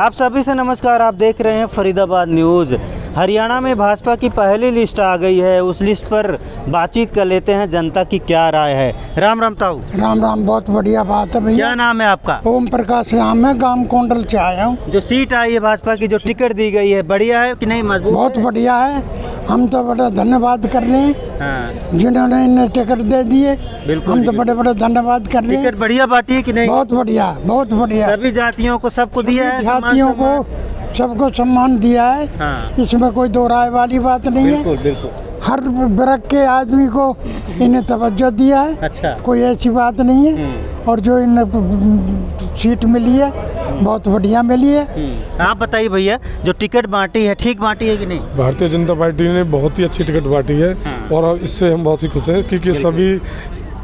आप सभी से नमस्कार आप देख रहे हैं फरीदाबाद न्यूज़। हरियाणा में भाजपा की पहली लिस्ट आ गई है। उस लिस्ट पर बातचीत कर लेते हैं जनता की क्या राय है। राम राम ताऊ। राम राम बहुत बढ़िया बात है भैया। क्या नाम है आपका? ओम प्रकाश राम है गाँव कोंडल से आया हूँ। जो सीट आई है भाजपा की जो टिकट दी गई है बढ़िया है कि नहीं मज़बूत बहुत बढ़िया है। हम तो बड़ा धन्यवाद कर रहे हैं। हाँ। जिन्होंने इन्हें टिकट दे दिए बिल्कुल हम तो बड़े बड़े धन्यवाद कर रहे हैं। टिकट बढ़िया बांटी है कि नहीं? बहुत बढ़िया बहुत बढ़िया। सभी जातियों को सबको दिया है जातियों को? सबको सम्मान दिया है। हाँ। इसमें कोई दो राय वाली बात नहीं है। बिल्कुल बिल्कुल। हर वर्ग के आदमी को इन्हें तवज्जो दिया है। अच्छा। कोई ऐसी बात नहीं है। हम्म। और जो इन्हें सीट मिली है बहुत बढ़िया मिली है। हम्म। आप बताइए भैया जो टिकट बांटी है ठीक बांटी है कि नहीं? भारतीय जनता पार्टी ने बहुत ही अच्छी टिकट बांटी है हाँ। और इससे हम बहुत ही खुश हैं क्योंकि सभी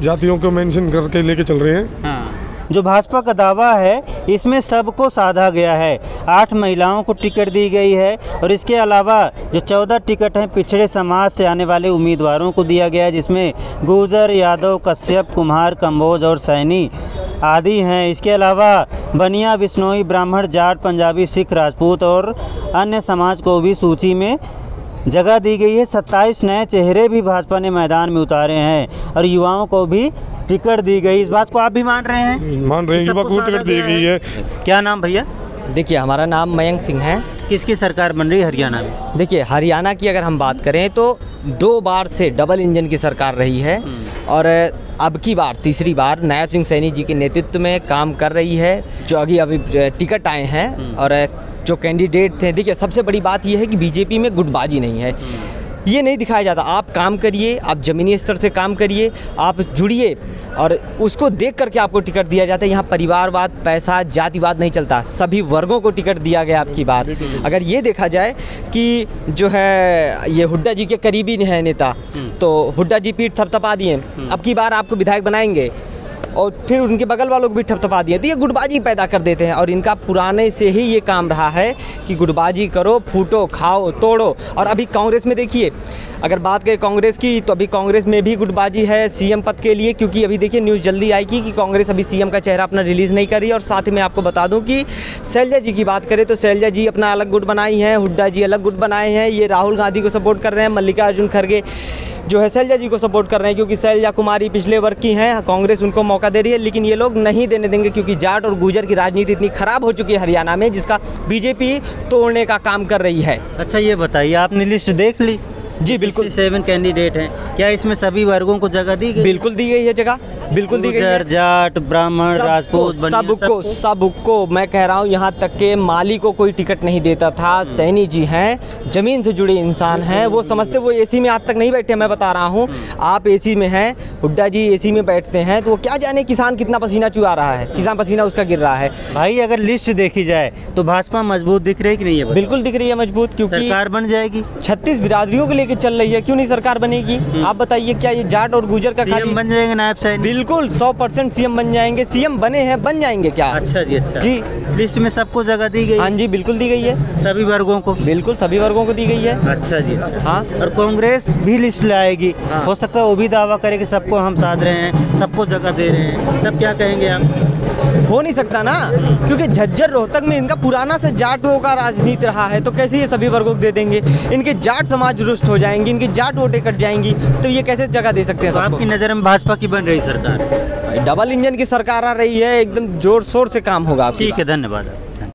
जातियों को मेंशन करके लेके चल रहे हैं। हाँ। जो भाजपा का दावा है, इसमें सबको साधा गया है। आठ महिलाओं को टिकट दी गई है और इसके अलावा जो चौदह टिकट हैं, पिछड़े समाज से आने वाले उम्मीदवारों को दिया गया है, जिसमें गुर्जर यादव, कश्यप, कुम्हार, कम्बोज और सैनी आदि हैं। इसके अलावा बनिया, बिश्नोई, ब्राह्मण, जाट, पंजाबी, सिख, राजपूत और अन्य समाज को भी सूची में जगह दी गई है। सत्ताईस नए चेहरे भी भाजपा ने मैदान में उतारे हैं और युवाओं को भी टिकट दी गई इस बात को आप भी मान रहे हैं? मान रहे हैं युवा को टिकट दी गई है। क्या नाम भैया? देखिए हमारा नाम मयंक सिंह है। किसकी सरकार बन रही है हरियाणा में? देखिए हरियाणा की अगर हम बात करें तो दो बार से डबल इंजन की सरकार रही है और अब की बार तीसरी बार नायब सिंह सैनी जी के नेतृत्व में काम कर रही है। जो अभी अभी टिकट आए हैं और जो कैंडिडेट थे देखिए सबसे बड़ी बात यह है कि बीजेपी में गुटबाजी नहीं है। ये नहीं दिखाया जाता। आप काम करिए आप ज़मीनी स्तर से काम करिए आप जुड़िए और उसको देख करके आपको टिकट दिया जाता है। यहाँ परिवारवाद पैसा जातिवाद नहीं चलता। सभी वर्गों को टिकट दिया गया आपकी बार। अगर ये देखा जाए कि जो है ये हुड्डा जी के करीबी है नेता तो हुड्डा जी पीठ थपथपा दिए। अब की बार आपको विधायक बनाएँगे। और फिर उनके बगल वालों को भी ठपथपा दिया। तो ये गुटबाजी पैदा कर देते हैं और इनका पुराने से ही ये काम रहा है कि गुटबाजी करो, फूटो, खाओ, तोड़ो। और अभी कांग्रेस में देखिए, अगर बात करें कांग्रेस की तो अभी कांग्रेस में भी गुटबाजी है सीएम पद के लिए, क्योंकि अभी देखिए न्यूज़ जल्दी आएगी कि कांग्रेस अभी सीएम का चेहरा अपना रिलीज़ नहीं कर और साथ ही मैं आपको बता दूँ कि शैलजा जी की बात करें तो शैलजा जी अपना अलग गुट बनाई हैं, हुड्डा जी अलग गुट बनाए हैं। ये राहुल गांधी को सपोर्ट कर रहे हैं, मल्लिकार्जुन खड़गे जो है शैलजा जी को सपोर्ट कर रहे हैं क्योंकि शैलजा कुमारी पिछले वर्ग की हैं कांग्रेस उनको मौका दे रही है लेकिन ये लोग नहीं देने देंगे क्योंकि जाट और गुजर की राजनीति इतनी खराब हो चुकी है हरियाणा में जिसका बीजेपी तोड़ने का काम कर रही है। अच्छा ये बताइए आपने लिस्ट देख ली? जी बिल्कुल। सेवन कैंडिडेट हैं। क्या इसमें सभी वर्गों को जगह दी गई? बिल्कुल दी गई है जगह। बिल्कुल दी गई जाट ब्राह्मण राजपूत सबको सबको। मैं कह रहा हूँ यहाँ तक के माली को कोई टिकट नहीं देता था। सैनी जी हैं ज़मीन से जुड़े इंसान हैं वो समझते वो एसी में आज तक नहीं बैठे मैं बता रहा हूँ। आप एसी में हैं हुड्डा जी एसी में बैठते हैं तो वो क्या जाने किसान कितना पसीना चुआ रहा है किसान पसीना उसका गिर रहा है। भाई अगर लिस्ट देखी जाए तो भाजपा मज़बूत दिख रही है कि नहीं है बिल्कुल दिख रही है मज़बूत क्योंकि सरकार बन जाएगी। छत्तीस बिरादरियों को लेकर चल रही है क्यों नहीं सरकार बनेगी? आप बताइए क्या ये जाट और गुजर का बन जाएँगे नायब सैनी बिल्कुल सौ परसेंट सीएम बन जाएँगे। सीएम बने हैं बन जाएँगे क्या? अच्छा जी अच्छा। जी। लिस्ट में सबको जगह दी गई हाँ? जी बिल्कुल दी गई है। सभी वर्गों को? बिल्कुल सभी वर्गों को दी गई है। अच्छा जी अच्छा। हाँ। और कांग्रेस भी लिस्ट लाएगी हाँ। हो सकता है वो भी दावा करे कि सबको हम साध रहे हैं सबको जगह दे रहे हैं। तब क्या कहेंगे आप? हो नहीं सकता ना। क्योंकि झज्जर रोहतक में इनका पुराना से जाटों का राजनीति रहा है तो कैसे ये सभी वर्गों को दे देंगे? इनके जाट समाज रुष्ट हो जाएँगे इनकी जाट वोटें कट जाएँगी तो ये कैसे जगह दे सकते हैं तो आपकी नज़र में भाजपा की बन रही सरकार? डबल इंजन की सरकार आ रही है एकदम ज़ोर शोर से काम होगा ठीक है धन्यवाद